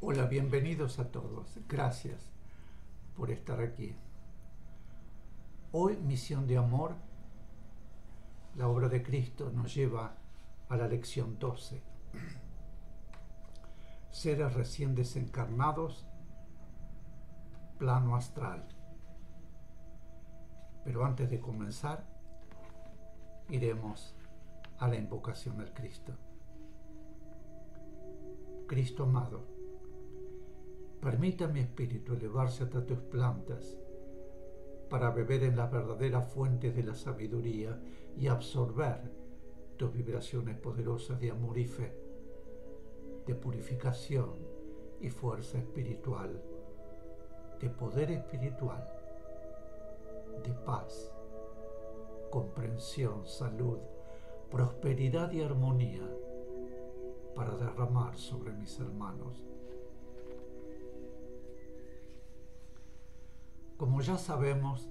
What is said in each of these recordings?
Hola, bienvenidos a todos. Gracias por estar aquí. Hoy, Misión de Amor, la obra de Cristo nos lleva a la lección 12. Seres recién desencarnados, plano astral. Pero antes de comenzar, iremos a la invocación al Cristo. Cristo amado, Permita mi espíritu elevarse hasta tus plantas para beber en las verdaderas fuentes de la sabiduría y absorber tus vibraciones poderosas de amor y fe, de purificación y fuerza espiritual, de poder espiritual, de paz, comprensión, salud, prosperidad y armonía para derramar sobre mis hermanos Como ya sabemos,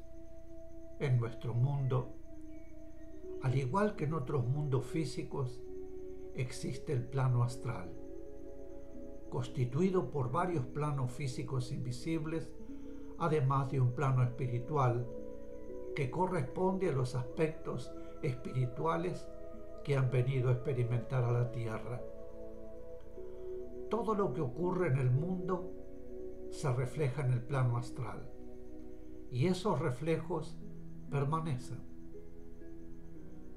en nuestro mundo, al igual que en otros mundos físicos, existe el plano astral, constituido por varios planos físicos invisibles, además de un plano espiritual que corresponde a los aspectos espirituales que han venido a experimentar a la Tierra. Todo lo que ocurre en el mundo se refleja en el plano astral y esos reflejos permanecen.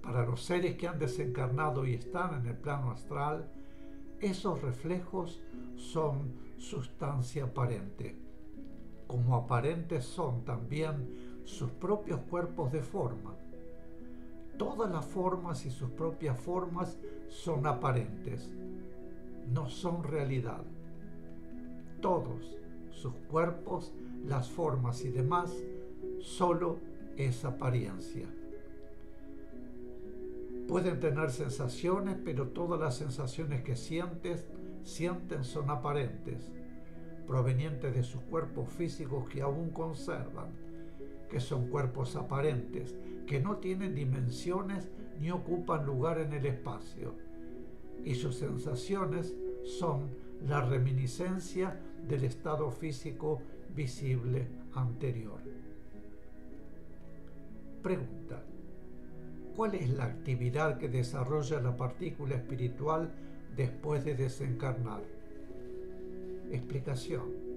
Para los seres que han desencarnado y están en el plano astral, esos reflejos son sustancia aparente, como aparentes son también sus propios cuerpos de forma. Todas las formas y sus propias formas son aparentes, no son realidad. Todos sus cuerpos las formas y demás, solo es apariencia. Pueden tener sensaciones, pero todas las sensaciones que sientes, sienten son aparentes, provenientes de sus cuerpos físicos que aún conservan, que son cuerpos aparentes, que no tienen dimensiones ni ocupan lugar en el espacio. Y sus sensaciones son la reminiscencia del estado físico visible anterior. Pregunta. ¿Cuál es la actividad que desarrolla la partícula espiritual después de desencarnar? Explicación.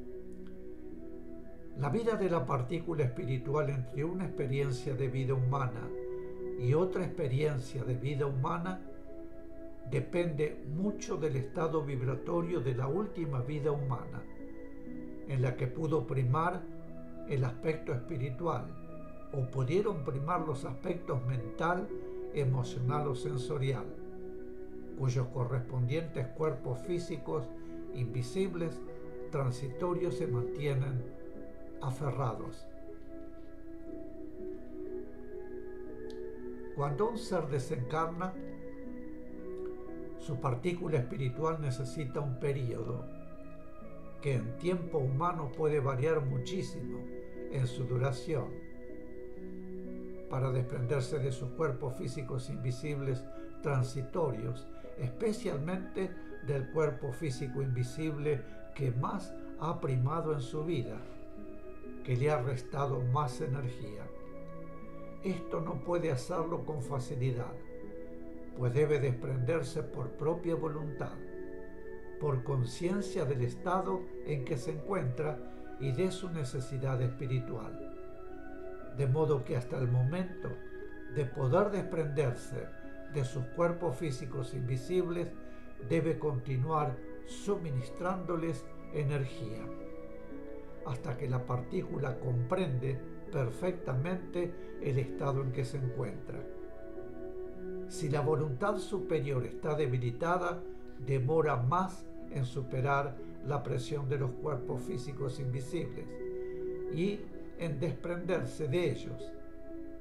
La vida de la partícula espiritual entre una experiencia de vida humana y otra experiencia de vida humana depende mucho del estado vibratorio de la última vida humana en la que pudo primar el aspecto espiritual o pudieron primar los aspectos mental, emocional o sensorial, cuyos correspondientes cuerpos físicos invisibles, transitorios se mantienen aferrados. Cuando un ser desencarna, su partícula espiritual necesita un periodo que en tiempo humano puede variar muchísimo en su duración. Para desprenderse de sus cuerpos físicos invisibles transitorios, especialmente del cuerpo físico invisible que más ha primado en su vida, que le ha restado más energía. Esto no puede hacerlo con facilidad, pues debe desprenderse por propia voluntad por conciencia del estado en que se encuentra y de su necesidad espiritual. De modo que hasta el momento de poder desprenderse de sus cuerpos físicos invisibles, debe continuar suministrándoles energía, hasta que la partícula comprende perfectamente el estado en que se encuentra. Si la voluntad superior está debilitada, demora más en superar la presión de los cuerpos físicos invisibles y en desprenderse de ellos.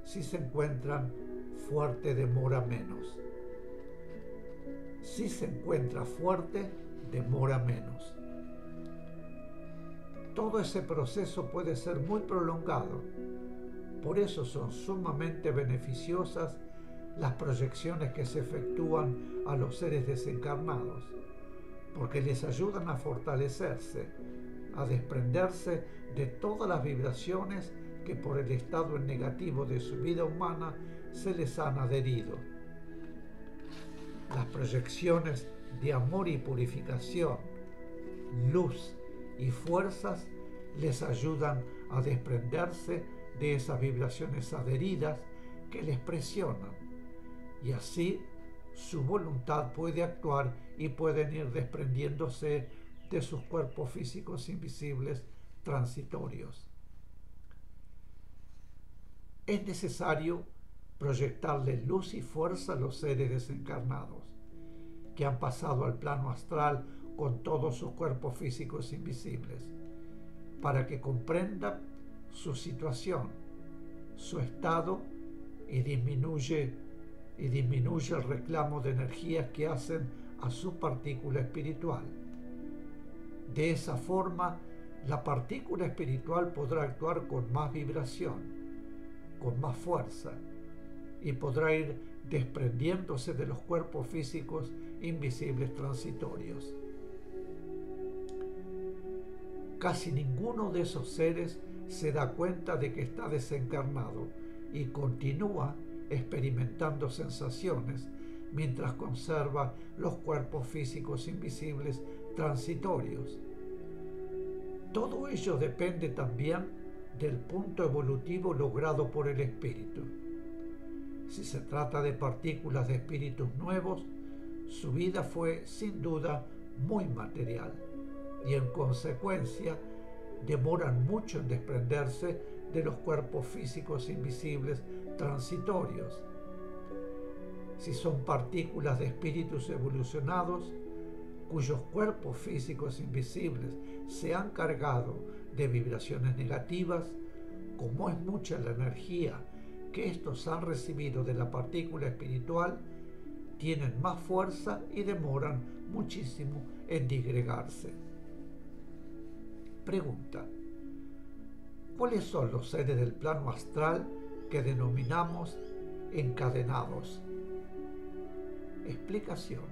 Si se encuentran fuerte, demora menos. Si se encuentra fuerte, demora menos. Todo ese proceso puede ser muy prolongado. Por eso son sumamente beneficiosas las proyecciones que se efectúan a los seres desencarnados porque les ayudan a fortalecerse, a desprenderse de todas las vibraciones que por el estado negativo de su vida humana se les han adherido. Las proyecciones de amor y purificación, luz y fuerzas les ayudan a desprenderse de esas vibraciones adheridas que les presionan y así su voluntad puede actuar y pueden ir desprendiéndose de sus cuerpos físicos invisibles transitorios. Es necesario proyectarle luz y fuerza a los seres desencarnados que han pasado al plano astral con todos sus cuerpos físicos invisibles, para que comprendan su situación, su estado y disminuye, y disminuye el reclamo de energías que hacen a su partícula espiritual. De esa forma, la partícula espiritual podrá actuar con más vibración, con más fuerza, y podrá ir desprendiéndose de los cuerpos físicos invisibles transitorios. Casi ninguno de esos seres se da cuenta de que está desencarnado y continúa experimentando sensaciones mientras conserva los cuerpos físicos invisibles transitorios. Todo ello depende también del punto evolutivo logrado por el espíritu. Si se trata de partículas de espíritus nuevos, su vida fue sin duda muy material y en consecuencia demoran mucho en desprenderse de los cuerpos físicos invisibles transitorios. Si son partículas de espíritus evolucionados, cuyos cuerpos físicos invisibles se han cargado de vibraciones negativas, como es mucha la energía que estos han recibido de la partícula espiritual, tienen más fuerza y demoran muchísimo en disgregarse. Pregunta. ¿Cuáles son los seres del plano astral que denominamos encadenados? Explicación.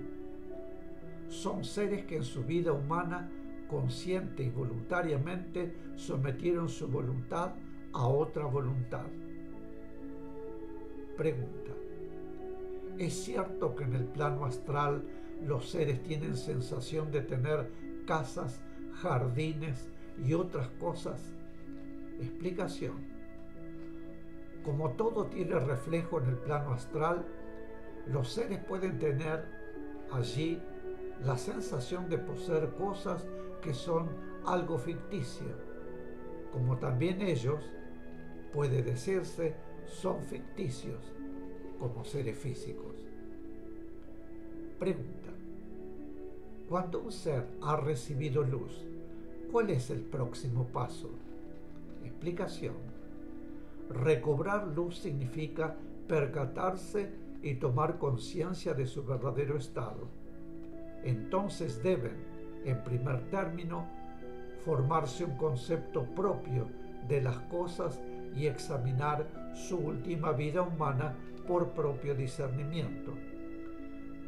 Son seres que en su vida humana, consciente y voluntariamente, sometieron su voluntad a otra voluntad Pregunta. ¿Es cierto que en el plano astral los seres tienen sensación de tener casas, jardines y otras cosas? Explicación. Como todo tiene reflejo en el plano astral, los seres pueden tener allí la sensación de poseer cosas que son algo ficticio, como también ellos, puede decirse, son ficticios como seres físicos. Pregunta. Cuando un ser ha recibido luz, ¿cuál es el próximo paso? Explicación. Recobrar luz significa percatarse y tomar conciencia de su verdadero estado. Entonces deben, en primer término, formarse un concepto propio de las cosas y examinar su última vida humana por propio discernimiento,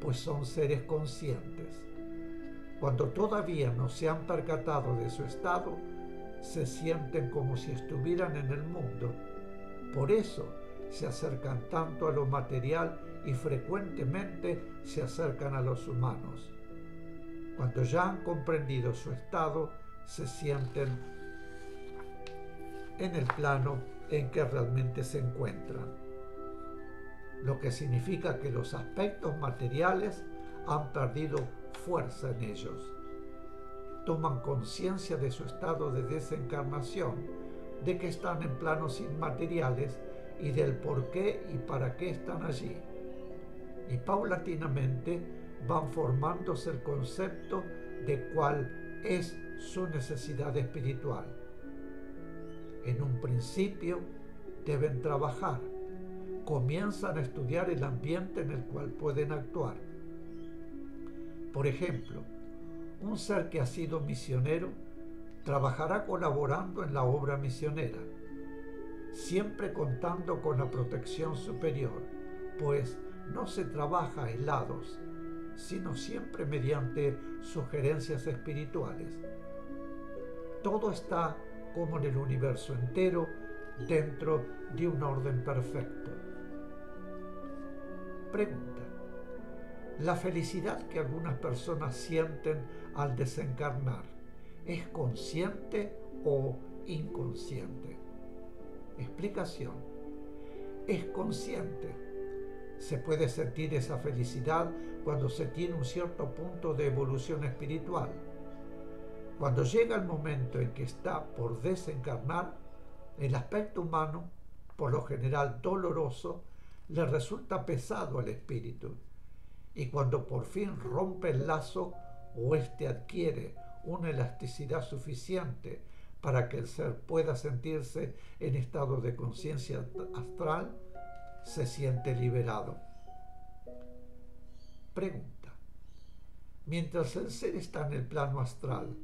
pues son seres conscientes. Cuando todavía no se han percatado de su estado, se sienten como si estuvieran en el mundo. Por eso se acercan tanto a lo material y frecuentemente se acercan a los humanos. Cuando ya han comprendido su estado, se sienten en el plano en que realmente se encuentran, lo que significa que los aspectos materiales han perdido fuerza en ellos. Toman conciencia de su estado de desencarnación, de que están en planos inmateriales y del por qué y para qué están allí. Y paulatinamente van formándose el concepto de cuál es su necesidad espiritual en un principio deben trabajar. Comienzan a estudiar el ambiente en el cual pueden actuar. Por ejemplo, un ser que ha sido misionero trabajará colaborando en la obra misionera, siempre contando con la protección superior, pues no se trabaja aislados, sino siempre mediante sugerencias espirituales. Todo está como en el universo entero dentro de un orden perfecto. Pregunta. La felicidad que algunas personas sienten al desencarnar, ¿es consciente o inconsciente? Explicación. Es consciente. Se puede sentir esa felicidad cuando se tiene un cierto punto de evolución espiritual. Cuando llega el momento en que está por desencarnar, el aspecto humano, por lo general doloroso, le resulta pesado al espíritu. Y cuando por fin rompe el lazo o éste adquiere una elasticidad suficiente para que el ser pueda sentirse en estado de conciencia astral, se siente liberado. Pregunta. Mientras el ser está en el plano astral,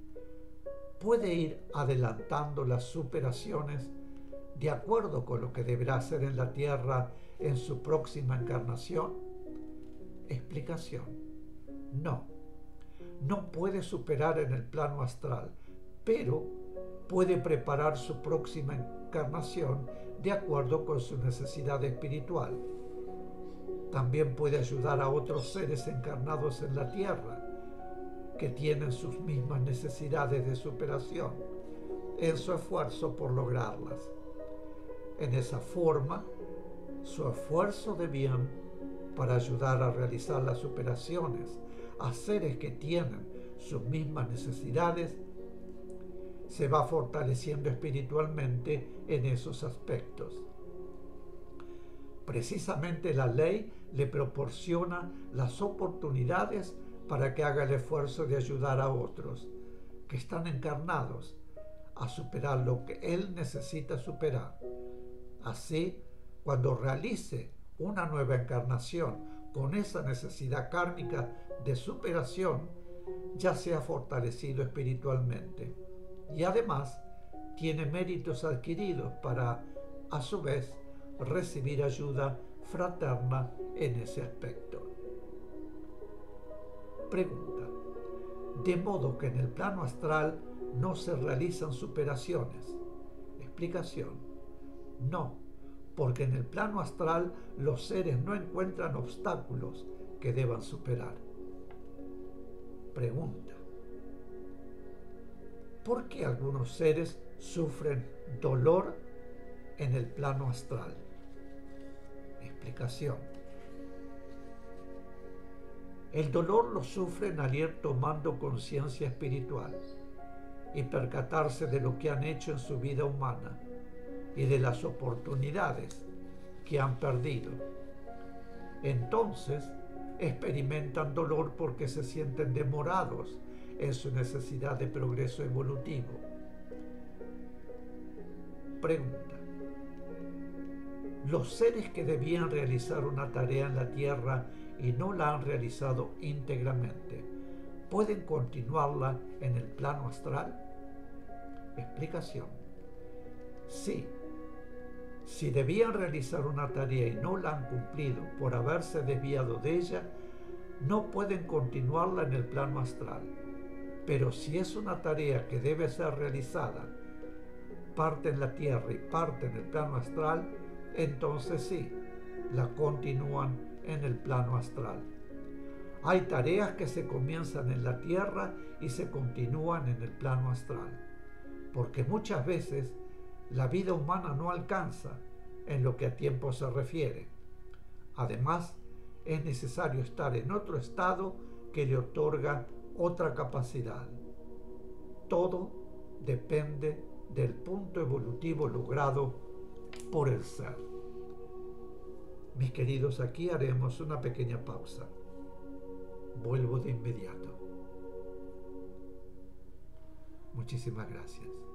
¿puede ir adelantando las superaciones de acuerdo con lo que deberá hacer en la Tierra en su próxima encarnación? Explicación. No. No puede superar en el plano astral, pero puede preparar su próxima encarnación de acuerdo con su necesidad espiritual. También puede ayudar a otros seres encarnados en la tierra que tienen sus mismas necesidades de superación en su esfuerzo por lograrlas. En esa forma, su esfuerzo de bien para ayudar a realizar las superaciones a seres que tienen sus mismas necesidades se va fortaleciendo espiritualmente en esos aspectos. Precisamente la ley le proporciona las oportunidades para que haga el esfuerzo de ayudar a otros que están encarnados a superar lo que él necesita superar. Así, cuando realice una nueva encarnación con esa necesidad kármica de superación, ya se ha fortalecido espiritualmente y además tiene méritos adquiridos para, a su vez, recibir ayuda fraterna en ese aspecto. Pregunta. De modo que en el plano astral no se realizan superaciones. Explicación. No, porque en el plano astral los seres no encuentran obstáculos que deban superar. Pregunta. ¿Por qué algunos seres sufren dolor en el plano astral? Explicación. El dolor lo sufren al ir tomando conciencia espiritual y percatarse de lo que han hecho en su vida humana y de las oportunidades que han perdido. Entonces experimentan dolor porque se sienten demorados en su necesidad de progreso evolutivo. Pregunta. Los seres que debían realizar una tarea en la Tierra y no la han realizado íntegramente, ¿pueden continuarla en el plano astral? Explicación. Sí. Si debían realizar una tarea y no la han cumplido por haberse desviado de ella, no pueden continuarla en el plano astral pero si es una tarea que debe ser realizada, parte en la tierra y parte en el plano astral, entonces sí, la continúan en el plano astral. Hay tareas que se comienzan en la tierra y se continúan en el plano astral, porque muchas veces la vida humana no alcanza en lo que a tiempo se refiere. Además, es necesario estar en otro estado que le otorga otra capacidad. Todo depende del punto evolutivo logrado por el ser. Mis queridos, aquí haremos una pequeña pausa. Vuelvo de inmediato. Muchísimas gracias.